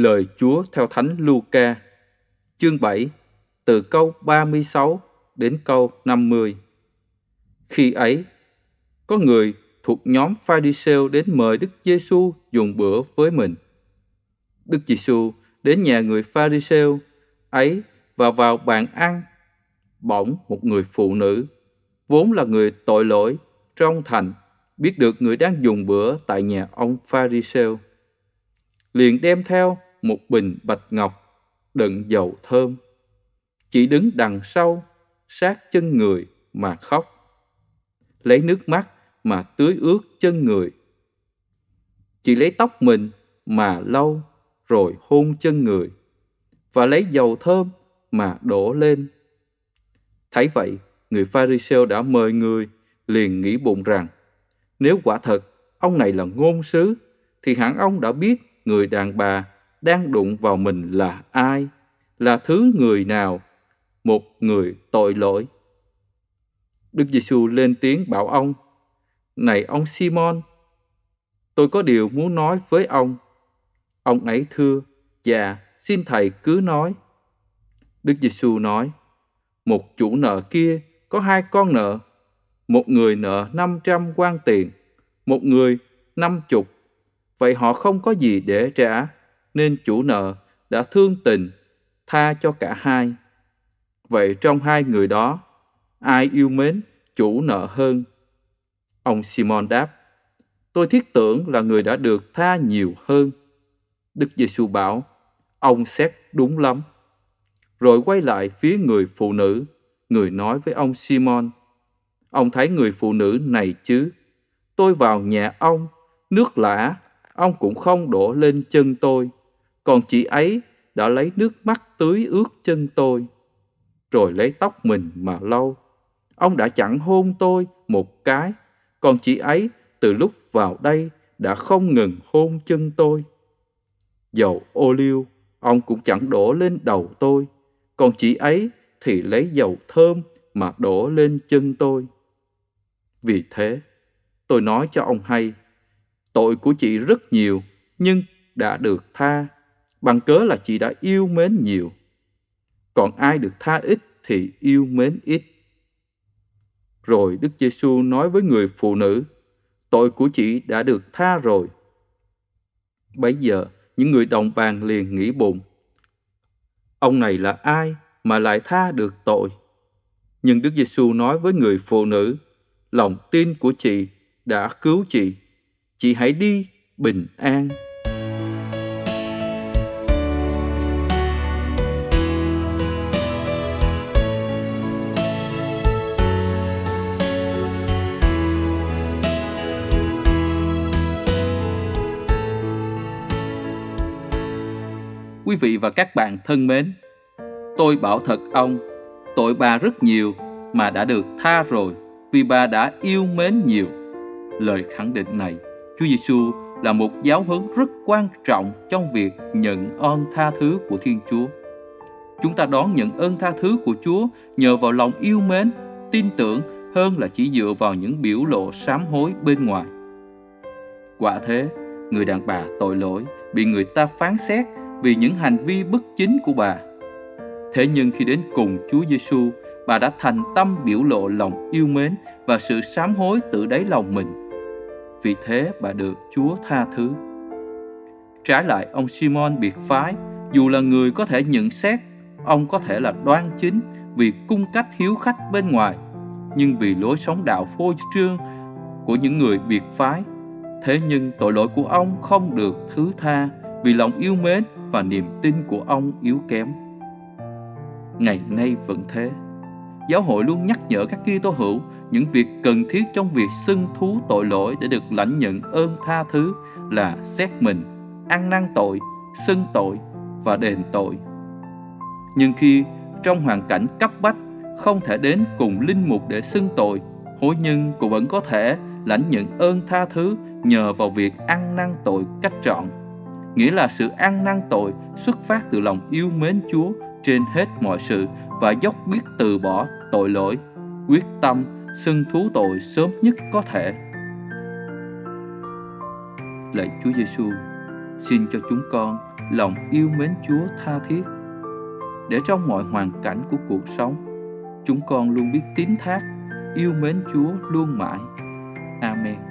Lời Chúa theo Thánh Luca, chương 7, từ câu 36 đến câu 50. Khi ấy, có người thuộc nhóm Pharisêu đến mời Đức Giêsu dùng bữa với mình. Đức Giêsu đến nhà người Pharisêu ấy và vào bàn ăn. Bỗng một người phụ nữ, vốn là người tội lỗi trong thành, biết được người đang dùng bữa tại nhà ông Pharisêu, liền đem theo một bình bạch ngọc đựng dầu thơm. Chỉ đứng đằng sau, sát chân người mà khóc. Lấy nước mắt mà tưới ướt chân người. Chỉ lấy tóc mình mà lau rồi hôn chân người và lấy dầu thơm mà đổ lên. Thấy vậy, người Pharisêu đã mời người liền nghĩ bụng rằng nếu quả thật ông này là ngôn sứ thì hẳn ông đã biết người đàn bà đang đụng vào mình là ai, là thứ người nào, một người tội lỗi. Đức Giêsu lên tiếng bảo ông: "Này ông Simon, tôi có điều muốn nói với ông." Ông ấy thưa: "Dạ, xin thầy cứ nói." Đức Giêsu nói: "Một chủ nợ kia có hai con nợ, một người nợ 500 quan tiền, một người năm chục. Vậy họ không có gì để trả, nên chủ nợ đã thương tình, tha cho cả hai. Vậy trong hai người đó, ai yêu mến chủ nợ hơn? Ông Simon đáp, tôi thiết tưởng là người đã được tha nhiều hơn. Đức Giêsu bảo, ông xét đúng lắm. Rồi quay lại phía người phụ nữ, người nói với ông Simon, ông thấy người phụ nữ này chứ? Tôi vào nhà ông, nước lã, ông cũng không đổ lên chân tôi, còn chị ấy đã lấy nước mắt tưới ướt chân tôi, rồi lấy tóc mình mà lau. Ông đã chẳng hôn tôi một cái, còn chị ấy từ lúc vào đây đã không ngừng hôn chân tôi. Dầu ô liu ông cũng chẳng đổ lên đầu tôi, còn chị ấy thì lấy dầu thơm mà đổ lên chân tôi. Vì thế, tôi nói cho ông hay, tội của chị rất nhiều, nhưng đã được tha, bằng cớ là chị đã yêu mến nhiều. Còn ai được tha ít thì yêu mến ít. Rồi Đức Giêsu nói với người phụ nữ, tội của chị đã được tha rồi. Bấy giờ, những người đồng bàn liền nghĩ bụng, ông này là ai mà lại tha được tội? Nhưng Đức Giêsu nói với người phụ nữ, lòng tin của chị đã cứu chị. Chị hãy đi bình an. Quý vị và các bạn thân mến, tôi bảo thật ông, tội bà rất nhiều mà đã được tha rồi vì bà đã yêu mến nhiều. Lời khẳng định này, Chúa Giêsu là một giáo huấn rất quan trọng trong việc nhận ơn tha thứ của Thiên Chúa. Chúng ta đón nhận ơn tha thứ của Chúa nhờ vào lòng yêu mến, tin tưởng hơn là chỉ dựa vào những biểu lộ sám hối bên ngoài. Quả thế, người đàn bà tội lỗi bị người ta phán xét vì những hành vi bất chính của bà. Thế nhưng khi đến cùng Chúa Giêsu, bà đã thành tâm biểu lộ lòng yêu mến và sự sám hối từ đáy lòng mình. Vì thế bà được Chúa tha thứ. Trái lại, ông Simon biệt phái, dù là người có thể nhận xét, ông có thể là đoan chính vì cung cách hiếu khách bên ngoài, nhưng vì lối sống đạo phô trương của những người biệt phái. Thế nhưng tội lỗi của ông không được thứ tha vì lòng yêu mến và niềm tin của ông yếu kém. Ngày nay vẫn thế. Giáo hội luôn nhắc nhở các Kitô hữu những việc cần thiết trong việc xưng thú tội lỗi để được lãnh nhận ơn tha thứ là xét mình, ăn năn tội, xưng tội và đền tội. Nhưng khi trong hoàn cảnh cấp bách không thể đến cùng linh mục để xưng tội, hối nhân cũng vẫn có thể lãnh nhận ơn tha thứ nhờ vào việc ăn năn tội cách trọn nghĩa là sự ăn năn tội xuất phát từ lòng yêu mến Chúa trên hết mọi sự và dốc quyết từ bỏ tội lỗi, quyết tâm xưng thú tội sớm nhất có thể. Lạy Chúa Giêsu, xin cho chúng con lòng yêu mến Chúa tha thiết. Để trong mọi hoàn cảnh của cuộc sống, chúng con luôn biết tín thác, yêu mến Chúa luôn mãi. Amen.